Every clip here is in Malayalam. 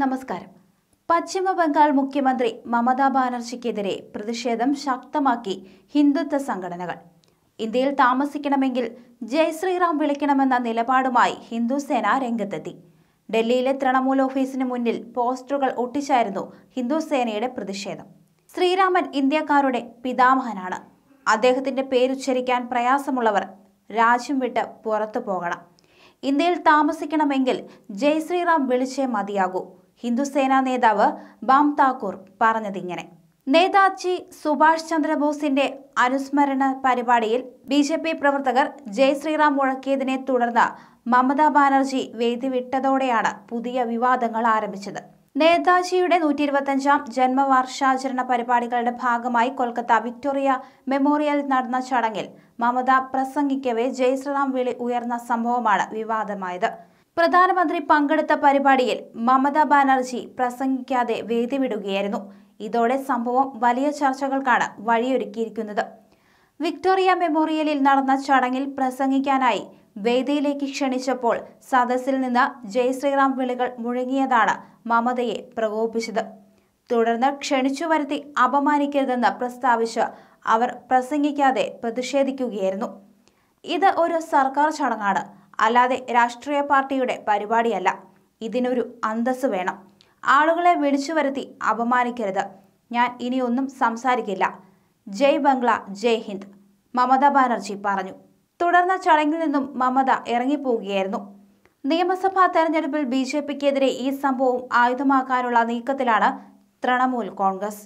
നമസ്കാരം. പശ്ചിമ ബംഗാൾ മുഖ്യമന്ത്രി മമതാ ബാനർജിക്കെതിരെ പ്രതിഷേധം ശക്തമാക്കി ഹിന്ദുത്വ സംഘടനകൾ. ഇന്ത്യയിൽ താമസിക്കണമെങ്കിൽ ജയ് ശ്രീറാം വിളിക്കണമെന്ന നിലപാടുമായി ഹിന്ദുസേന രംഗത്തെത്തി. ഡൽഹിയിലെ തൃണമൂൽ ഓഫീസിന് മുന്നിൽ പോസ്റ്ററുകൾ ഒട്ടിച്ചായിരുന്നു ഹിന്ദുസേനയുടെ പ്രതിഷേധം. ശ്രീരാമൻ ഇന്ത്യക്കാരുടെ പിതാമഹനാണ്. അദ്ദേഹത്തിന്റെ പേരുച്ചരിക്കാൻ പ്രയാസമുള്ളവർ രാജ്യം വിട്ട് പുറത്തു പോകണം. ഇന്ത്യയിൽ താമസിക്കണമെങ്കിൽ ജയ് ശ്രീറാം വിളിച്ചേ മതിയാകൂ. ഹിന്ദുസേന നേതാവ് ബാം താക്കൂർ പറഞ്ഞതിങ്ങനെ നേതാജി സുഭാഷ് ചന്ദ്രബോസിന്റെ അനുസ്മരണ പരിപാടിയിൽ ബി ജെ പി പ്രവർത്തകർ ജയ് ശ്രീറാം മുഴക്കിയതിനെ തുടർന്ന് മമതാ ബാനർജി വേദി വിട്ടതോടെയാണ് പുതിയ വിവാദങ്ങൾ ആരംഭിച്ചത്. നേതാജിയുടെ നൂറ്റി ഇരുപത്തഞ്ചാം ജന്മവാർഷാചരണ പരിപാടികളുടെ ഭാഗമായി കൊൽക്കത്ത വിക്ടോറിയ മെമ്മോറിയൽ നടന്ന ചടങ്ങിൽ മമത പ്രസംഗിക്കവേ ജയ് ശ്രീറാം വിളി ഉയർന്ന സംഭവമാണ് വിവാദമായത്. പ്രധാനമന്ത്രി പങ്കെടുത്ത പരിപാടിയിൽ മമതാ ബാനർജി പ്രസംഗിക്കാതെ വേദി വിടുകയായിരുന്നു ഇതോടെ സംഭവം വലിയ ചർച്ചകൾക്കാണ് വഴിയൊരുക്കിയിരിക്കുന്നത്. വിക്ടോറിയ മെമ്മോറിയലിൽ നടന്ന ചടങ്ങിൽ പ്രസംഗിക്കാനായി വേദിയിലേക്ക് ക്ഷണിച്ചപ്പോൾ സദസ്സിൽ നിന്ന് ജയ് ശ്രീറാം വിളികൾ മുഴങ്ങിയതാണ് മമതയെ പ്രകോപിച്ചത് തുടർന്ന് ക്ഷണിച്ചു വരുത്തി അപമാനിക്കരുതെന്ന് പ്രസ്താവിച്ച് അവർ പ്രസംഗിക്കാതെ പ്രതിഷേധിക്കുകയായിരുന്നു. ഇത് ഒരു സർക്കാർ ചടങ്ങാണ്. അല്ലാതെ രാഷ്ട്രീയ പാർട്ടിയുടെ പരിപാടിയല്ല. ഇതിനൊരു അന്തസ് വേണം. ആളുകളെ വിളിച്ചു വരുത്തി അപമാനിക്കരുത്. ഞാൻ ഇനിയൊന്നും സംസാരിക്കില്ല. ജയ് ബംഗ്ല ജയ് ഹിന്ദ് മമത ബാനർജി പറഞ്ഞു. തുടർന്ന ചടങ്ങിൽ നിന്നും മമത ഇറങ്ങിപ്പോവുകയായിരുന്നു. നിയമസഭാ തെരഞ്ഞെടുപ്പിൽ ബി ജെ പിക്കെതിരെ ഈ സംഭവം ആയുധമാക്കാനുള്ള നീക്കത്തിലാണ് തൃണമൂൽ കോൺഗ്രസ്.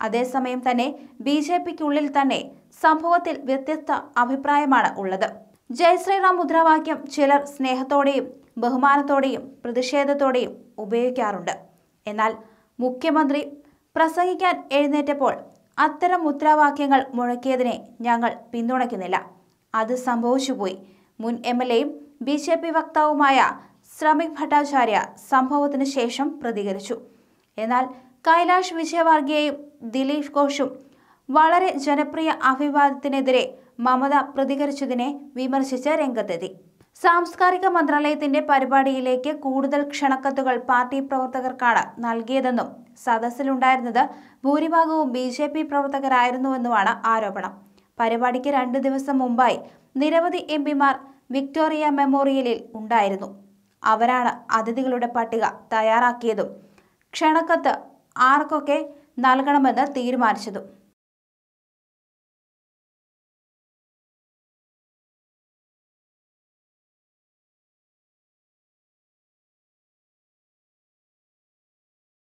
അതേസമയം തന്നെ ബി ജെ പിക്കുള്ളിൽ തന്നെ സംഭവത്തിൽ വ്യത്യസ്ത അഭിപ്രായമാണ് ഉള്ളത്. ജയ് ശ്രീറാം മുദ്രാവാക്യം ചിലർ സ്നേഹത്തോടെയും ബഹുമാനത്തോടെയും പ്രതിഷേധത്തോടെയും ഉപയോഗിക്കാറുണ്ട്. എന്നാൽ മുഖ്യമന്ത്രി പ്രസംഗിക്കാൻ എഴുന്നേറ്റപ്പോൾ അത്തരം മുദ്രാവാക്യങ്ങൾ മുഴക്കിയതിനെ ഞങ്ങൾ പിന്തുണയ്ക്കുന്നില്ല. അത് സംഭവിച്ചുപോയി. മുൻ എം എൽ എയും ബി ജെ പി വക്താവുമായ ശ്രമിക് ഭട്ടാചാര്യ സംഭവത്തിന് ശേഷം പ്രതികരിച്ചു. എന്നാൽ കൈലാഷ് വിജയവർഗിയയും ദിലീപ് ഘോഷും വളരെ ജനപ്രിയ അഭിവാദത്തിനെതിരെ മമത പ്രതികരിച്ചതിനെ വിമർശിച്ച് രംഗത്തെത്തി. സാംസ്കാരിക മന്ത്രാലയത്തിന്റെ പരിപാടിയിലേക്ക് കൂടുതൽ ക്ഷണക്കത്തുകൾ പാർട്ടി പ്രവർത്തകർക്കാണ് നൽകിയതെന്നും സദസ്സിലുണ്ടായിരുന്നത് ഭൂരിഭാഗവും ബി ജെ പി പ്രവർത്തകരായിരുന്നുവെന്നുമാണ് ആരോപണം. പരിപാടിക്ക് രണ്ട് ദിവസം മുമ്പായി നിരവധി എം പിമാർ വിക്ടോറിയ മെമ്മോറിയലിൽ ഉണ്ടായിരുന്നു. അവരാണ് അതിഥികളുടെ പട്ടിക തയ്യാറാക്കിയതും ക്ഷണക്കത്ത് ആർക്കൊക്കെ നൽകണമെന്ന് തീരുമാനിച്ചതും.